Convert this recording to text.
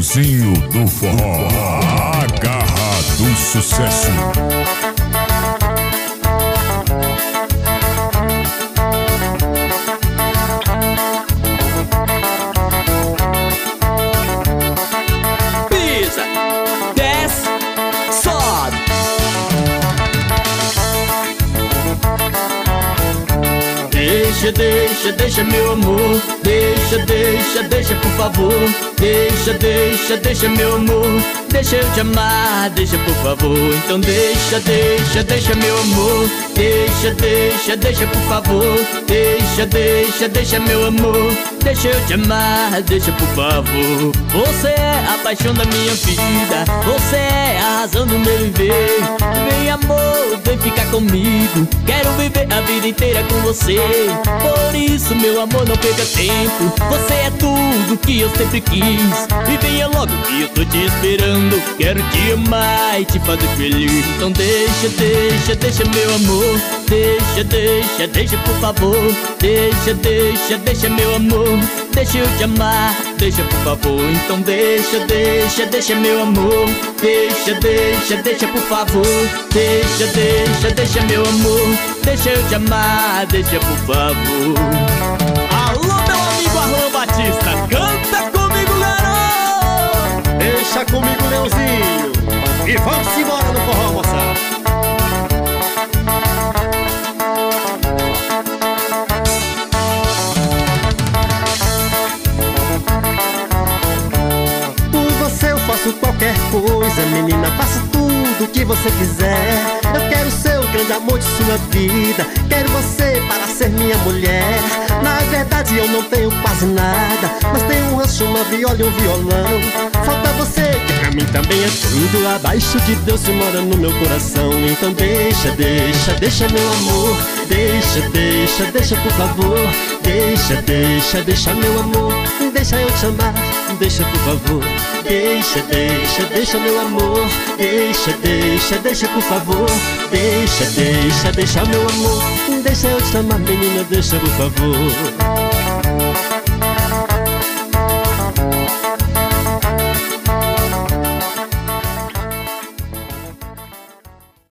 Leãozinho do Forró, a garra do sucesso. Deixa, deixa, deixa meu amor. Deixa, deixa, deixa por favor. Deixa, deixa, deixa meu amor. Deixa eu te amar, deixa por favor. Então deixa, deixa, deixa meu amor. Deixa, deixa, deixa por favor. Deixa, deixa, deixa meu amor. Deixa eu te amar, deixa por favor. Você é a paixão da minha vida. Você é a razão do meu viver amor, vem ficar comigo. Quero viver a vida inteira com você. Por isso meu amor não perca tempo. Você é tudo que eu sempre quis. E venha logo que eu tô te esperando. Quero te amar e te fazer feliz. Então deixa, deixa, deixa meu amor. Deixa, deixa, deixa por favor. Deixa, deixa, deixa meu amor. Deixa eu te amar, deixa por favor. Então deixa, deixa, deixa meu amor. Deixa, deixa, deixa por favor Deixa, deixa, deixa meu amor Deixa eu te amar, deixa por favor Alô meu amigo Arlan Batista, canta comigo garoto Deixa comigo, Leãozinho. E vamos embora no forró, moçada. Qualquer coisa, menina, faço tudo que você quiser. Eu quero ser o grande amor de sua vida, quero você para ser minha mulher. Na verdade eu não tenho quase nada, mas tenho um rancho, uma viola e um violão. Falta você, que pra mim também é tudo. Abaixo de Deus se mora no meu coração. Então deixa, deixa, deixa meu amor. Deixa, deixa, deixa por favor. Deixa, deixa, deixa meu amor. Deixa eu te amar, deixa por favor. Deixa, deixa, deixa meu amor. Deixa, deixa, deixa por favor. Deixa, deixa, deixa meu amor. Deixa eu te amar, menina, deixa por favor.